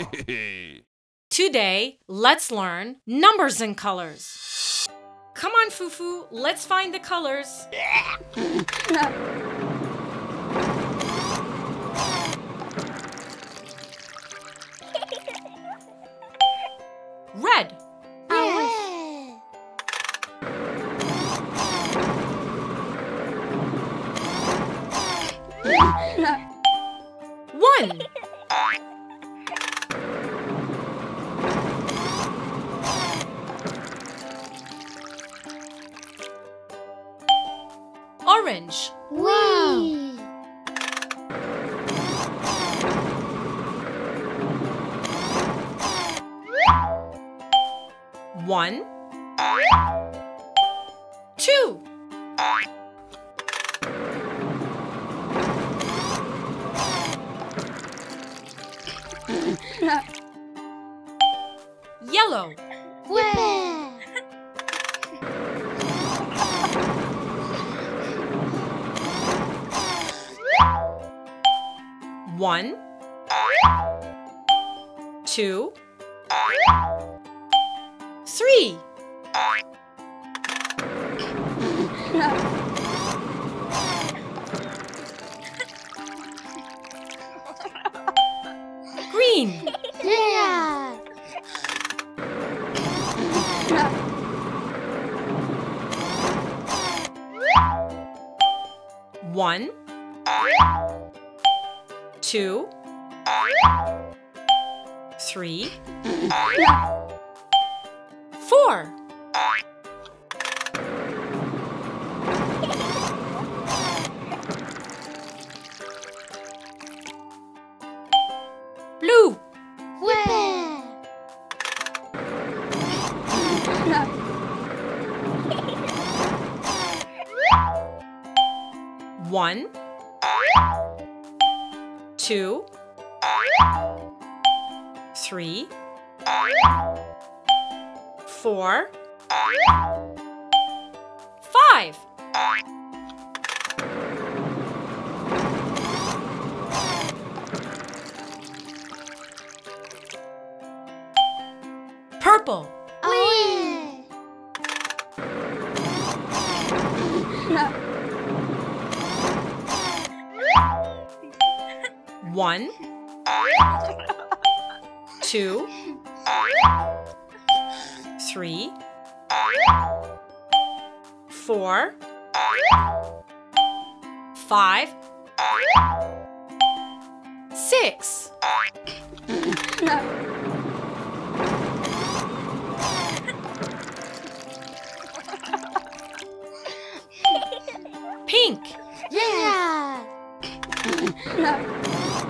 Today, let's learn numbers and colors. Come on, Foufou, let's find the colors. Red, one, orange, Wow. one, two, yellow. One, two, three, green, Yeah. one, two, three, four, blue, one, three, four, five. Purple, one, two, three, four, five, six, pink, Yeah.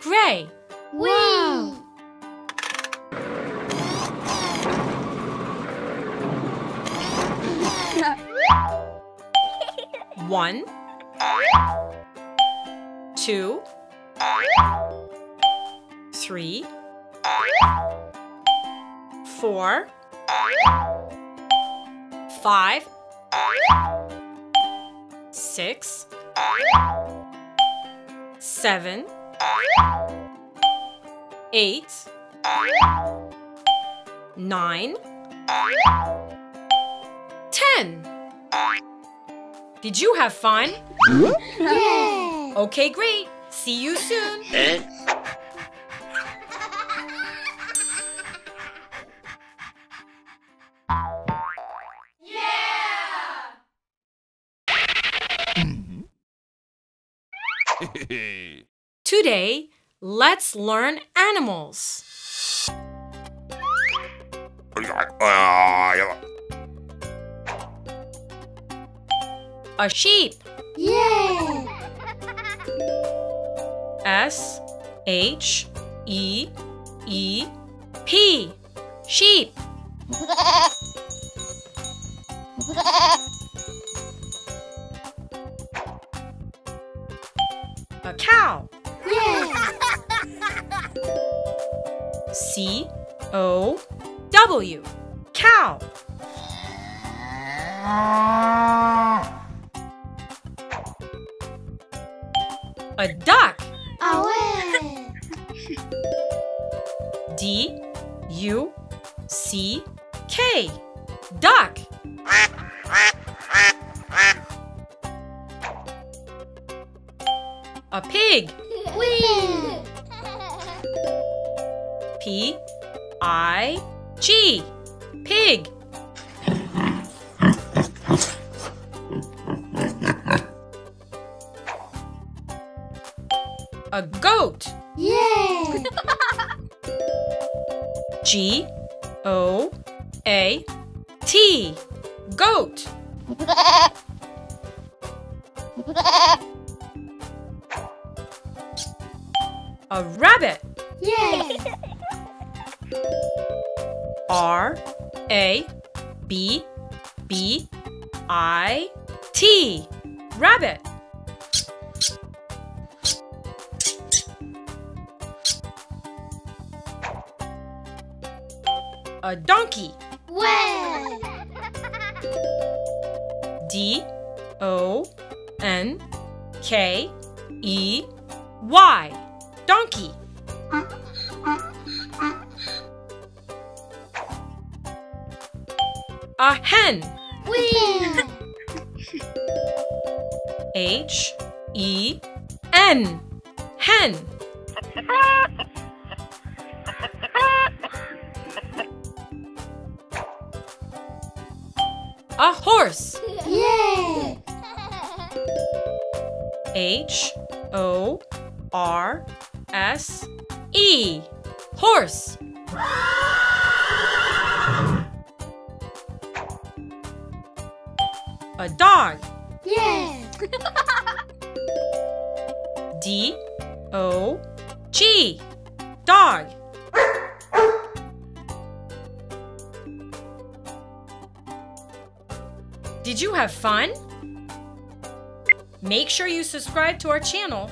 Gray, Wow. one, two, three, four, five, six, seven, eight, nine, ten. Did you have fun? Yeah. Okay, great. See you soon. Today, let's learn animals. A sheep. Yeah. S H E E P. Sheep. C O W. Cow. A duck. Away. D U C K. Duck. A pig. Win. P I G. Pig. A goat. Yay! G O A T. Goat. A rabbit. Yeah. R A B B I T. Rabbit. A donkey. Way. D O N K E Y. Donkey. A hen. H E N. Hen. A horse. Yeah. H O R S E. Horse. A dog. Yeah. D O G. Dog. Did you have fun? Make sure you subscribe to our channel.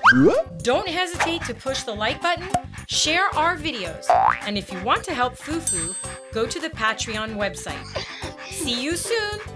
Don't hesitate to push the like button, share our videos, and if you want to help Foufou, go to the Patreon website. See you soon!